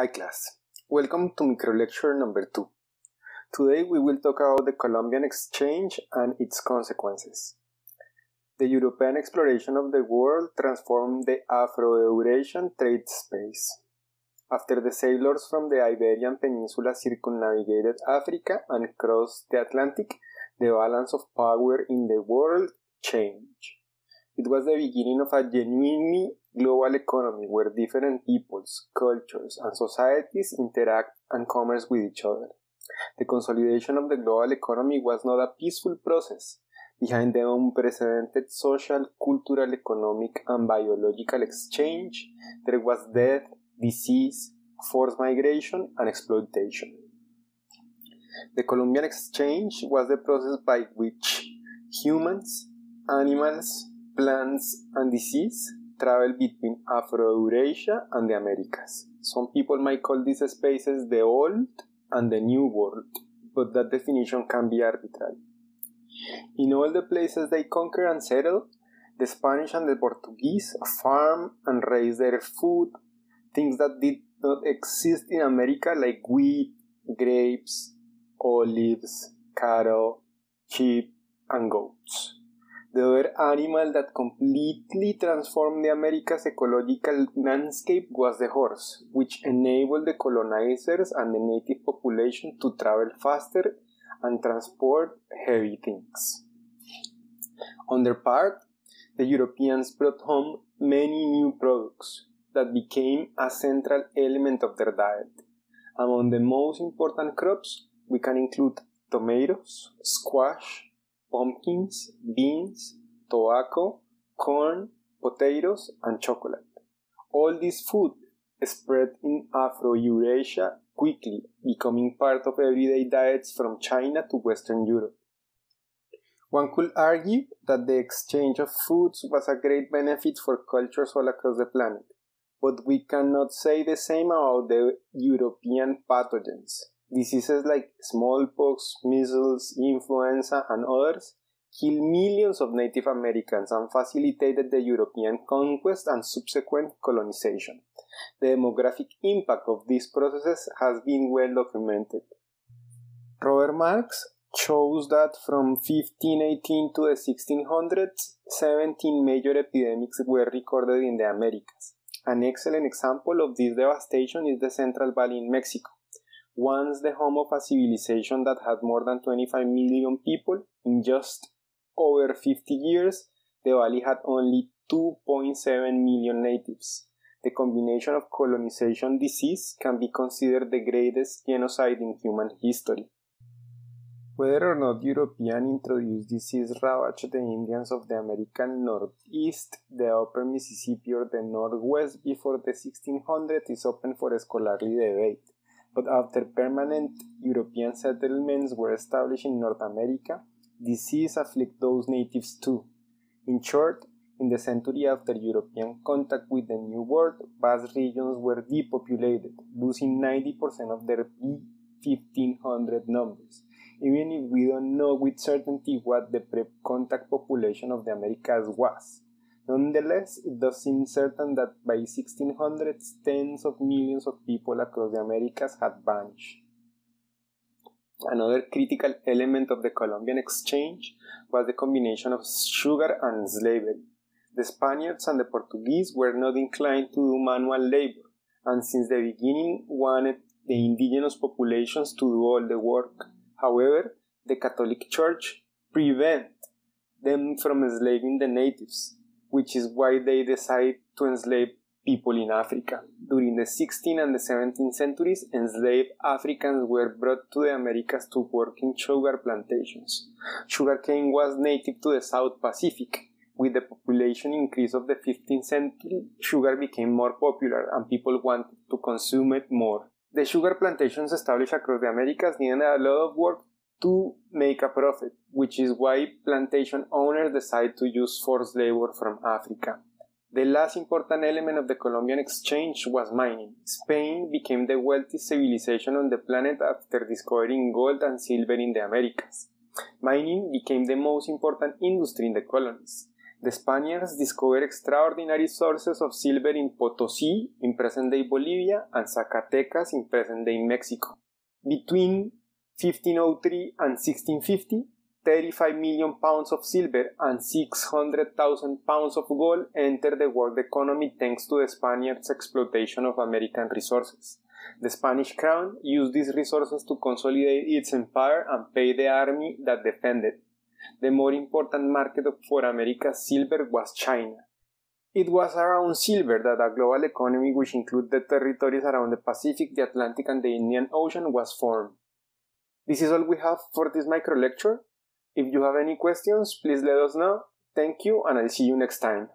Hi class, welcome to micro lecture number 2. Today we will talk about the Columbian exchange and its consequences. The European exploration of the world transformed the Afro-Eurasian trade space. After the sailors from the Iberian Peninsula circumnavigated Africa and crossed the Atlantic, the balance of power in the world changed. It was the beginning of a genuinely global economy where different peoples, cultures, and societies interact and commerce with each other. The consolidation of the global economy was not a peaceful process. Behind the unprecedented social, cultural, economic, and biological exchange, there was death, disease, forced migration, and exploitation. The Columbian exchange was the process by which humans, animals, plants, and disease travel between Afro-Eurasia and the Americas. Some people might call these spaces the old and the new world, but that definition can be arbitrary. In all the places they conquer and settle, the Spanish and the Portuguese farm and raise their food, things that did not exist in America like wheat, grapes, olives, cattle, sheep, and goats. The other animal that completely transformed the America's ecological landscape was the horse, which enabled the colonizers and the native population to travel faster and transport heavy things. On their part, the Europeans brought home many new products that became a central element of their diet. Among the most important crops, we can include tomatoes, squash, pumpkins, beans, tobacco, corn, potatoes, and chocolate. All this food spread in Afro-Eurasia quickly, becoming part of everyday diets from China to Western Europe. One could argue that the exchange of foods was a great benefit for cultures all across the planet, but we cannot say the same about the European pathogens. Diseases like smallpox, measles, influenza, and others killed millions of Native Americans and facilitated the European conquest and subsequent colonization. The demographic impact of these processes has been well documented. Robert Marks shows that from 1518 to the 1600s, 17 major epidemics were recorded in the Americas. An excellent example of this devastation is the Central Valley in Mexico once the home of a civilization that had more than 25 million people, in just over 50 years, the valley had only 2.7 million natives. The combination of colonization disease can be considered the greatest genocide in human history. Whether or not European introduced disease ravaged the Indians of the American Northeast, the Upper Mississippi, or the Northwest before the 1600s is open for scholarly debate but after permanent European settlements were established in North America, disease afflicted those natives too. In short, in the century after European contact with the New World, vast regions were depopulated, losing 90% of their B1500 numbers, even if we don't know with certainty what the pre-contact population of the Americas was. Nonetheless, it does seem certain that by 1600s, tens of millions of people across the Americas had vanished. Another critical element of the Columbian exchange was the combination of sugar and slavery. The Spaniards and the Portuguese were not inclined to do manual labor, and since the beginning wanted the indigenous populations to do all the work. However, the Catholic Church prevented them from enslaving the natives, which is why they decided to enslave people in Africa. During the 16th and the 17th centuries, enslaved Africans were brought to the Americas to work in sugar plantations. Sugarcane was native to the South Pacific. With the population increase of the 15th century, sugar became more popular and people wanted to consume it more. The sugar plantations established across the Americas needed a lot of work to make a profit, which is why plantation owners decide to use forced labor from Africa. The last important element of the Columbian exchange was mining. Spain became the wealthiest civilization on the planet after discovering gold and silver in the Americas. Mining became the most important industry in the colonies. The Spaniards discovered extraordinary sources of silver in Potosí, in present day Bolivia, and Zacatecas, in present day Mexico. Between 1503 and 1650, 35 million pounds of silver and 600,000 pounds of gold entered the world economy thanks to the Spaniards' exploitation of American resources. The Spanish crown used these resources to consolidate its empire and pay the army that defended. The more important market for America's silver was China. It was around silver that a global economy which included the territories around the Pacific, the Atlantic, and the Indian Ocean was formed. This is all we have for this micro lecture. If you have any questions, please let us know. Thank you, and I'll see you next time.